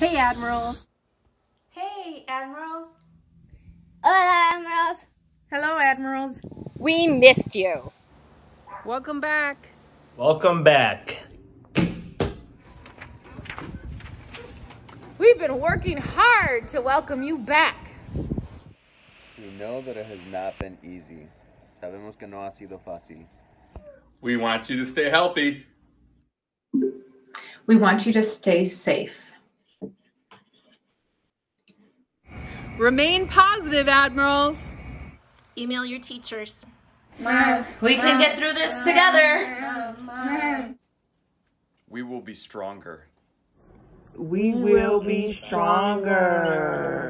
Hey, Admirals. Hey, Admirals. Hola, Admirals. Hello, Admirals. We missed you. Welcome back. Welcome back. We've been working hard to welcome you back. We know that it has not been easy. Sabemos que no ha sido fácil. We want you to stay healthy. We want you to stay safe. Remain positive, Admirals. Email your teachers. Mom. We can get through this together. Mom. We will be stronger. We will be stronger. Go